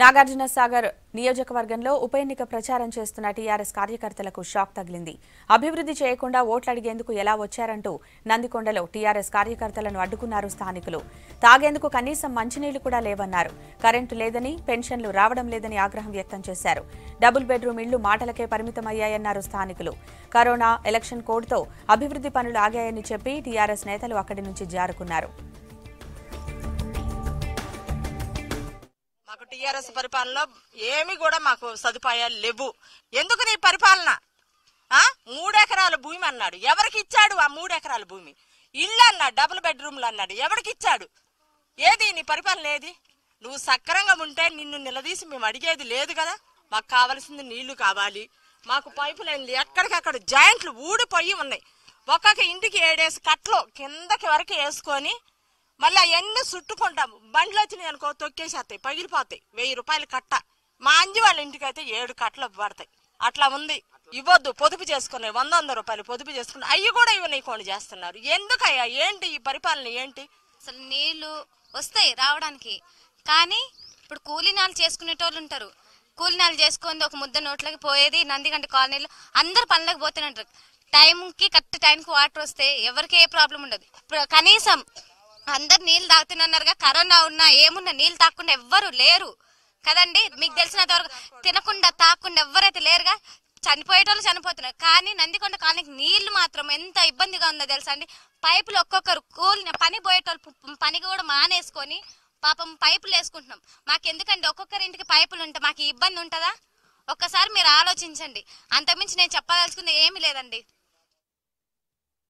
నాగార్జున సాగర్ నియోజకవర్గంలో ఉప ఎన్నిక ప్రచారం చేస్తున్న టీఆర్ఎస్ కార్యకర్తలకు షాక్ తగిలింది. అభివృద్ధి చేయకుండా ఓట్లు అడిగేందుకు ఎలా వచ్చారంటూ నందికొండలో టీఆర్ఎస్ కార్యకర్తలను అడ్డుకున్నారు స్థానికులు. తాగేందుకు కనీసం మంచినీళ్ళు కూడా లేవన్నారు. కరెంటు లేదని పెన్షన్లు రావడం లేదని ఆగ్రహం వ్యక్తం చేశారు. డబుల్ బెడ్రూమ్ ఇళ్ళు మాటలకే పరిమితమయ్యాయన్నారు స్థానికులు. కరోనా ఎలక్షన్ కోడ్తో అభివృద్ధి పనులు ఆగాయని చెప్పి టీఆర్ఎస్ నేతలు అక్కడి నుంచి జారుకున్నారు. టీఆర్ఎస్ పరిపాలనలో ఏమి కూడా మాకు సదుపాయాలు లేవు. ఎందుకు నీ పరిపాలన? ఆ? మూడెకరాల భూమి అన్నాడు. ఎవరికి ఇచ్చాడు ఆ మూడెకరాల భూమి? ఇల్లు అన్నాడు డబుల్ బెడ్రూమ్లు అన్నాడు. ఎవరికి ఇచ్చాడు? ఏది? నీ పరిపాలన ఏది? నువ్వు సక్రంగా ఉంటే నిన్ను నిలదీసి మేము అడిగేది లేదు కదా. మాకు కావాల్సింది నీళ్ళు కావాలి. మాకు పైపు లైన్లు ఎక్కడికక్కడ జాయింట్లు ఊడిపోయి ఉన్నాయి. ఒక్కొక్క ఇంటికి ఏడేసి కట్టలు కిందకి వరకు వేసుకొని మళ్ళీ అవన్నీ చుట్టుకుంటాము బండ్లు వచ్చినాయి అనుకో తొక్కేసేస్తాయి పగిలిపోతాయి. వెయ్యి రూపాయలు కట్ట. మా అంజి వాళ్ళ ఇంటికి అయితే ఏడు కట్టలు పడతాయి. అట్లా ఉంది. ఇవ్వద్దు పొదుపు చేసుకున్నాయి వంద వంద రూపాయలు పొదుపు చేసుకున్నాయి అవి కూడా ఇవ్వనీయకుండా చేస్తున్నారు. ఎందుకయ్యా? ఏంటి ఈ పరిపాలన? ఏంటి? అసలు నీళ్ళు వస్తాయి రావడానికి. కానీ ఇప్పుడు కూలీనాలు చేసుకునేటోళ్ళు ఉంటారు. కూలీనాలు చేసుకుంది ఒక ముద్ద నోట్లకి పోయేది నందిగంట కాలనీలో. అందరు పనులకు పోతున్నారు టైంకి కరెక్ట్ టైంకి వాటర్ వస్తే ఎవరికి ఏ ప్రాబ్లం ఉండదు. ఇప్పుడు కనీసం అందరు నీళ్ళు తాగుతున్నారుగా కరోనా ఉన్నా ఏమున్నా నీళ్ళు తాకుండా ఎవ్వరు లేరు. కదండి? మీకు తెలిసినంత వరకు తినకుండా తాకుండా ఎవ్వరైతే లేరుగా చనిపోయేటోళ్ళు చనిపోతున్నారు. కానీ నందికొండ కాలనీకి నీళ్ళు మాత్రం ఎంత ఇబ్బందిగా ఉందో తెలుసా అండి? పైపులు ఒక్కొక్కరు కూలిన పని పోయేటోళ్ళు పని పనికి కూడా మానేసుకొని పాపం పైపులు వేసుకుంటున్నాం. మాకు ఎందుకండి ఒక్కొక్కరి ఇంటికి పైపులు ఉంటే మాకు ఇబ్బంది ఉంటుందా? ఒక్కసారి మీరు ఆలోచించండి. అంతకుమించి నేను చెప్పదలుచుకుంది ఏమీ లేదండి.